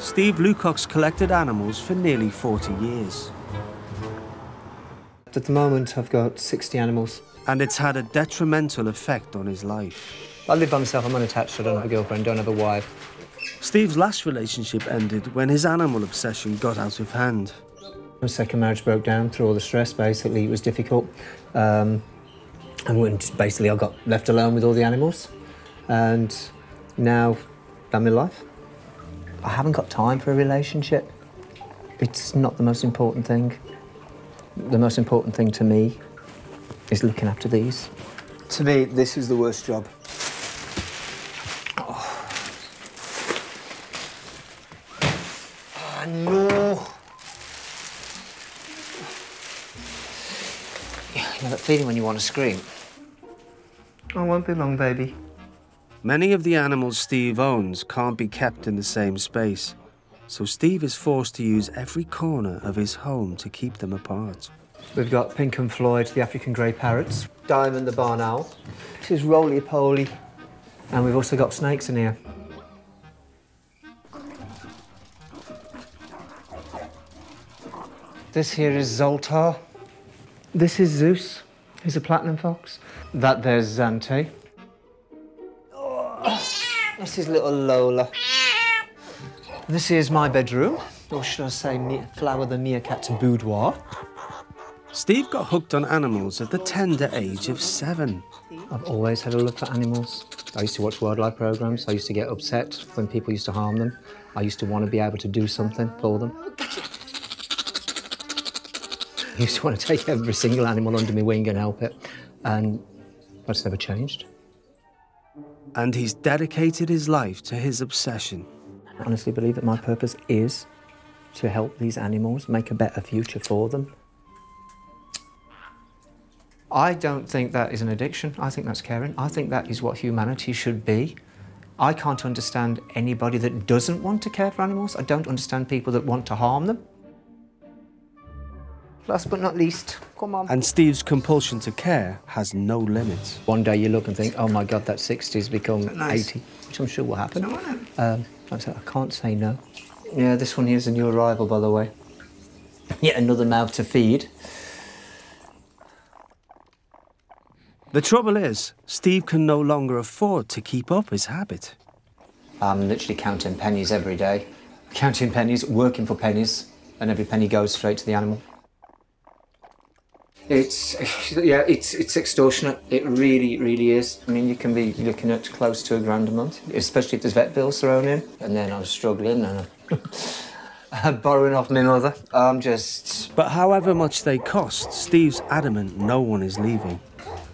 Steve Lucock's collected animals for nearly 40 years. At the moment, I've got 60 animals. And it's had a detrimental effect on his life. I live by myself, I'm unattached, I don't have a girlfriend, don't have a wife. Steve's last relationship ended when his animal obsession got out of hand. My second marriage broke down through all the stress, basically. It was difficult. Um, and when basically I got left alone with all the animals. And now I'm in life. I haven't got time for a relationship. It's not the most important thing. The most important thing to me is looking after these. To me, this is the worst job. Oh, oh no. You know that feeling when you want to scream? I won't be long, baby. Many of the animals Steve owns can't be kept in the same space, so Steve is forced to use every corner of his home to keep them apart. We've got Pink and Floyd, the African grey parrots, Diamond the barn owl. This is Roly Poly. And we've also got snakes in here. This here is Zoltar. This is Zeus. He's a platinum fox. That there's Zante. This is little Lola. This is my bedroom, or should I say Flower the Meerkat's boudoir. Steve got hooked on animals at the tender age of seven. I've always had a love for animals. I used to watch wildlife programs. I used to get upset when people used to harm them. I used to want to be able to do something for them. I used to want to take every single animal under my wing and help it. And that's never changed. And he's dedicated his life to his obsession. I honestly believe that my purpose is to help these animals make a better future for them. I don't think that is an addiction. I think that's caring. I think that is what humanity should be. I can't understand anybody that doesn't want to care for animals. I don't understand people that want to harm them. Last but not least, come on. And Steve's compulsion to care has no limits. One day you look and think, oh my God, that 60's become nice? 80, which I'm sure will happen. Um, I can't say no. Yeah, this one here's a new arrival, by the way. Yet another mouth to feed. The trouble is, Steve can no longer afford to keep up his habit. I'm literally counting pennies every day. Counting pennies, working for pennies, and every penny goes straight to the animal. It's yeah, it's it's extortionate. It really, really is. I mean, you can be looking at close to a grand a month, especially if there's vet bills thrown in. And then I was struggling and I'm borrowing off my mother. I'm just. But however much they cost, Steve's adamant no one is leaving.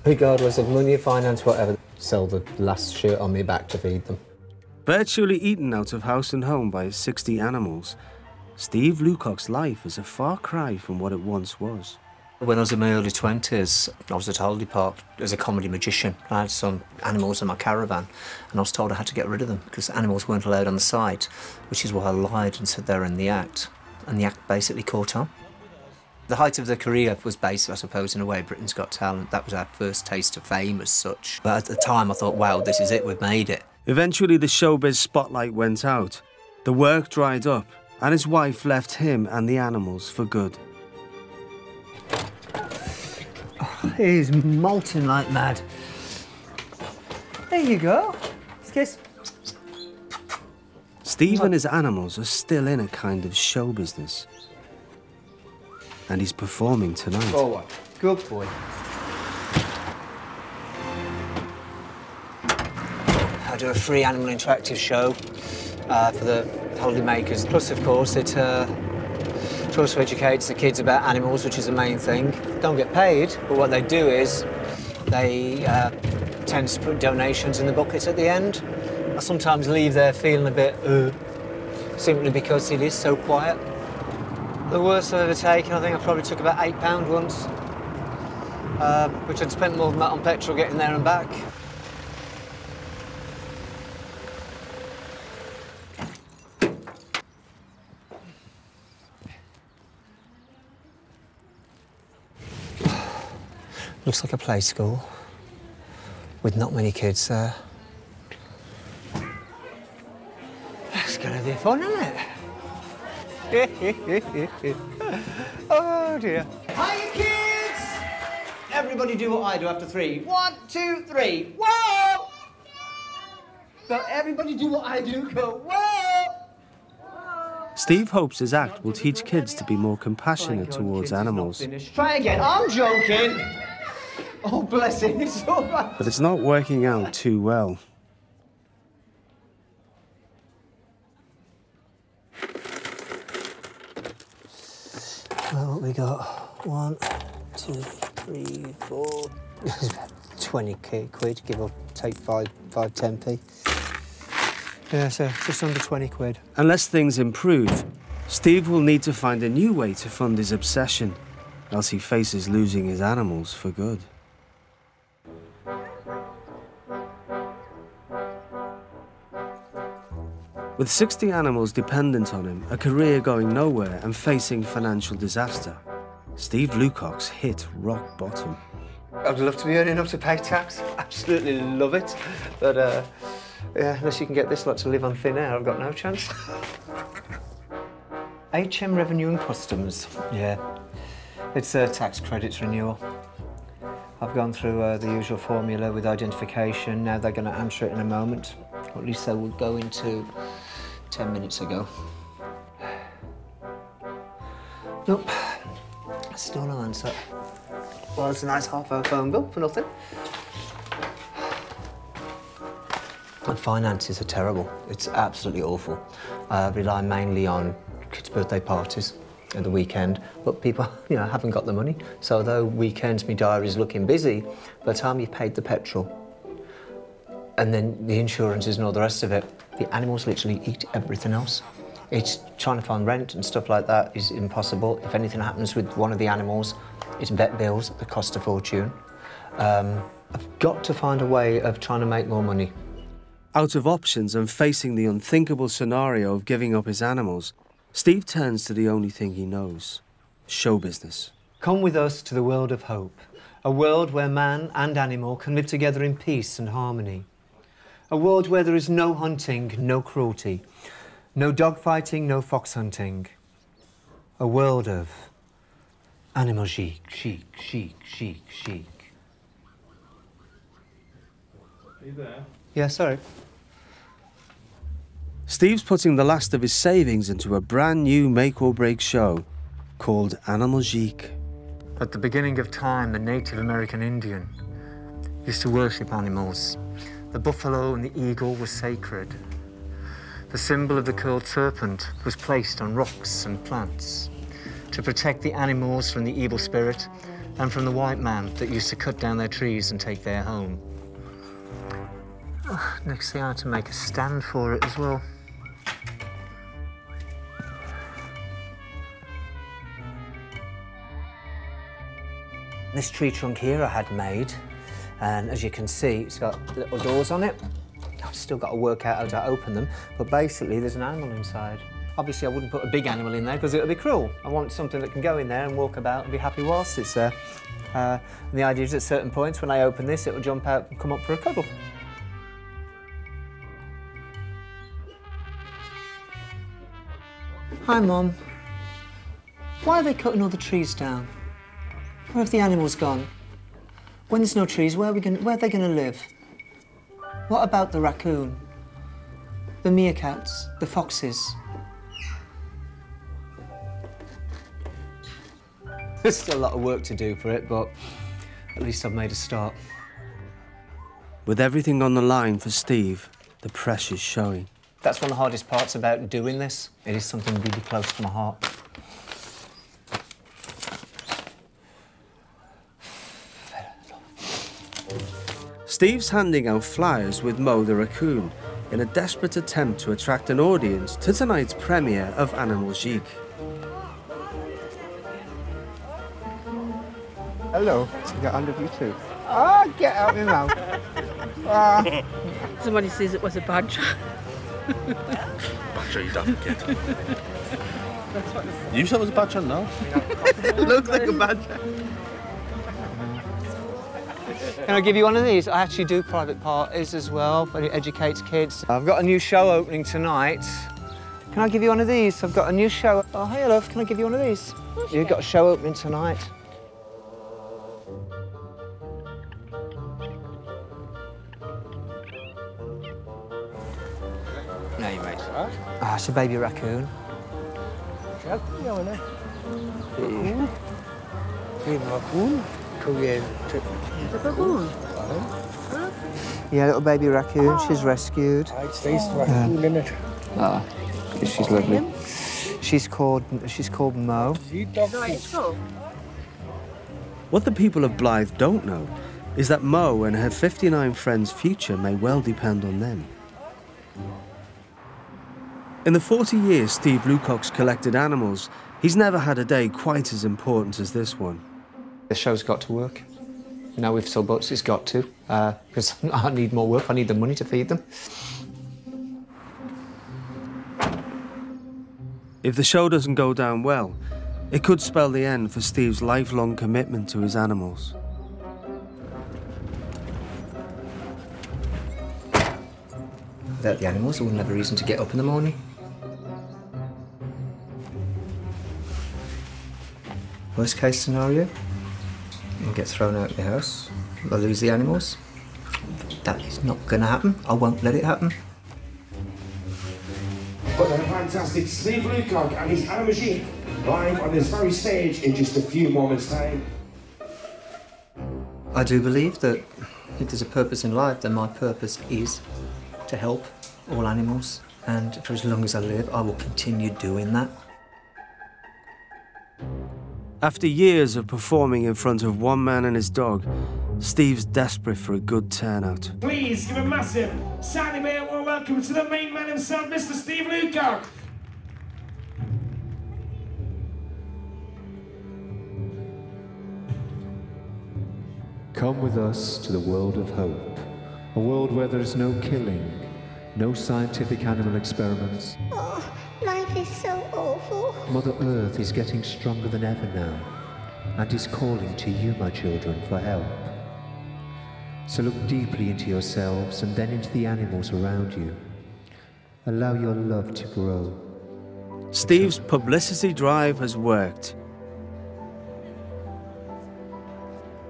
Regardless of money, finance, whatever, sell the last shirt on me back to feed them. Virtually eaten out of house and home by his 60 animals, Steve Lucock's life is a far cry from what it once was. When I was in my early 20s, I was at Holiday Park as a comedy magician. I had some animals in my caravan, and I was told I had to get rid of them because animals weren't allowed on the site, which is why I lied and said they were in the act. And the act basically caught on. The height of the career was based, I suppose, in a way, Britain's Got Talent. That was our first taste of fame as such. But at the time, I thought, wow, this is it, we've made it. Eventually, the showbiz spotlight went out. The work dried up, and his wife left him and the animals for good. He's molting like mad. There you go. Kiss. Steve and his animals are still in a kind of show business. And he's performing tonight. Oh, good boy. I do a free animal interactive show uh, for the holidaymakers. Plus, of course, it uh, it also educates the kids about animals, which is the main thing. Don't get paid, but what they do is they uh, tend to put donations in the bucket at the end. I sometimes leave there feeling a bit, uh, simply because it is so quiet. The worst I've ever taken, I think I probably took about eight pound once, uh, which I'd spent more than that on petrol getting there and back. Looks like a play school with not many kids there. Let's get in gonna be fun, isn't it? oh dear. Hi, kids! Everybody do what I do after three. One, two, three. Whoa! So everybody do what I do. Go, whoa! Steve hopes his act will teach kids to be more compassionate towards kids, it's not animals. Try again. I'm joking. Oh, bless him. It's all right. But it's not working out too well. Well, what we got? One, two, three, four. 20 ki- quid, give or take five, five, ten p. Yeah, so just under 20 quid. Unless things improve, Steve will need to find a new way to fund his obsession, else he faces losing his animals for good. With 60 animals dependent on him, a career going nowhere, and facing financial disaster, Steve Lucock's hit rock bottom. I'd love to be earning enough to pay tax. Absolutely love it. But, uh, yeah, unless you can get this lot to live on thin air, I've got no chance. HM Revenue and Customs. Yeah. It's a tax credits renewal. I've gone through uh, the usual formula with identification. Now they're going to answer it in a moment. Or at least they will go into 10 minutes ago. Nope. Still no answer. Well, it's a nice half-hour phone bill for nothing. And finances are terrible. It's absolutely awful. I rely mainly on kids' birthday parties at the weekend, but people, you know, haven't got the money. So though weekends, my diary's looking busy, by the time you've paid the petrol, and then the insurances and all the rest of it, the animals literally eat everything else. It's trying to find rent and stuff like that is impossible. If anything happens with one of the animals, it's vet bills that cost a fortune. Um, I've got to find a way of trying to make more money. Out of options and facing the unthinkable scenario of giving up his animals, Steve turns to the only thing he knows show business. Come with us to the world of hope, a world where man and animal can live together in peace and harmony. A world where there is no hunting, no cruelty, no dogfighting, no fox hunting. A world of animal chic, chic, chic, chic, chic. Are you there? Yeah, sorry. Steve's putting the last of his savings into a brand new make or break show called Animal Geek. At the beginning of time, the Native American Indian used to worship animals. The buffalo and the eagle were sacred. The symbol of the curled serpent was placed on rocks and plants to protect the animals from the evil spirit and from the white man that used to cut down their trees and take their home. Ah, Next thing I had to make a stand for it as well. This tree trunk here I had made, and as you can see, it's got little doors on it. I've still got to work out how to open them, but basically there's an animal inside. Obviously I wouldn't put a big animal in there because it would be cruel. I want something that can go in there and walk about and be happy whilst it's there. Uh, and the idea is at certain points when I open this, it will jump out and come up for a cuddle. Hi, Mum. Why are they cutting all the trees down? Where have the animals gone? When there's no trees, where are, we going where are they going to live? What about the raccoon? The meerkats? The foxes? There's still a lot of work to do for it, but at least I've made a start. With everything on the line for Steve, the pressure's showing. That's one of the hardest parts about doing this. It is something really close to my heart. Steve's handing out flyers with Mo the raccoon in a desperate attempt to attract an audience to tonight's premiere of Animal Chic. Hello. Get under you too. Ah, get out of my mouth. Ah. Somebody says it was a badger. Badger, you daft kid. You said it was a badger, no? it looks like a badger. Can I give you one of these? I actually do private parties as well, but it educates kids. I've got a new show opening tonight. Can I give you one of these? I've got a new show. Oh, hey, love. Can I give you one of these? You've got a show opening tonight. No, you mate. Ah, it's a baby raccoon. Yeah, little baby raccoon. She's rescued. Ah, she's lovely. She's called she's called Mo. What the people of Blyth don't know is that Mo and her 59 friends' future may well depend on them. In the 40 years Steve Lucock's collected animals, he's never had a day quite as important as this one. The show's got to work. Now we've sold books, it's got to. Uh, because I need more work, I need the money to feed them. If the show doesn't go down well, it could spell the end for Steve's lifelong commitment to his animals. Without the animals, I wouldn't have a reason to get up in the morning. Worst case scenario, I'll get thrown out of the house. I'll lose the animals. That is not going to happen. I won't let it happen. But the fantastic Steve Lucock and his Machine live on this very stage in just a few moments' time. I do believe that if there's a purpose in life, then my purpose is to help all animals. And for as long as I live, I will continue doing that. After years of performing in front of one man and his dog, Steve's desperate for a good turnout. Please give a massive standing wave warm welcome to the main man himself, Mr. Steve Lucock. Come with us to the world of hope, a world where there is no killing, no scientific animal experiments. Oh, life is so awful. Mother Earth is getting stronger than ever now and is calling to you, my children, for help. So look deeply into yourselves and then into the animals around you. Allow your love to grow. Steve's publicity drive has worked.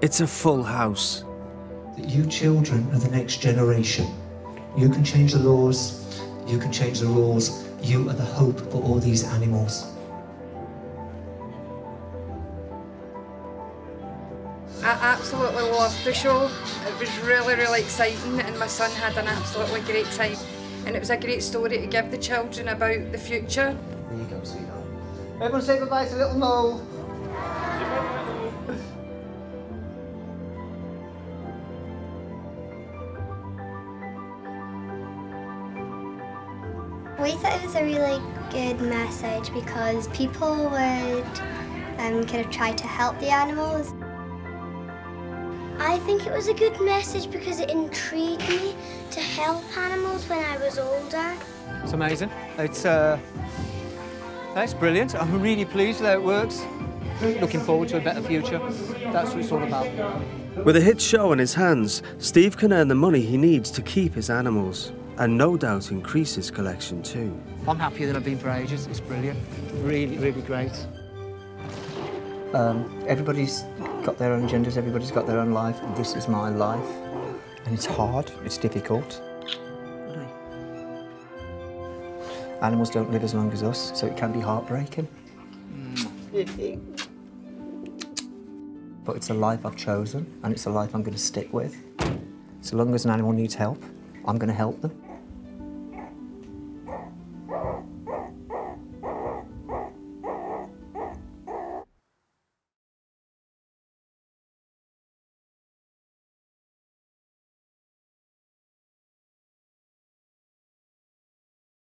It's a full house. You children are the next generation. You can change the laws, you can change the rules. You are the hope for all these animals. I absolutely loved the show. It was really, really exciting, and my son had an absolutely great time. And it was a great story to give the children about the future. There you go, sweetheart. Everyone say goodbye to little Mo. We thought it was a really good message because people would um, kind of try to help the animals. I think it was a good message because it intrigued me to help animals when I was older. It's amazing. It's uh, that's brilliant. I'm really pleased that it works. Looking forward to a better future. That's what it's all about. With a hit show in his hands, Steve can earn the money he needs to keep his animals and no doubt increase his collection too. I'm happier than I've been for ages. It's brilliant. Really, really great. Um, everybody's got their own agendas, everybody's got their own life. This is my life. And it's hard, it's difficult. Animals don't live as long as us, so it can be heartbreaking. but it's a life I've chosen, and it's a life I'm going to stick with. So long as an animal needs help, I'm going to help them.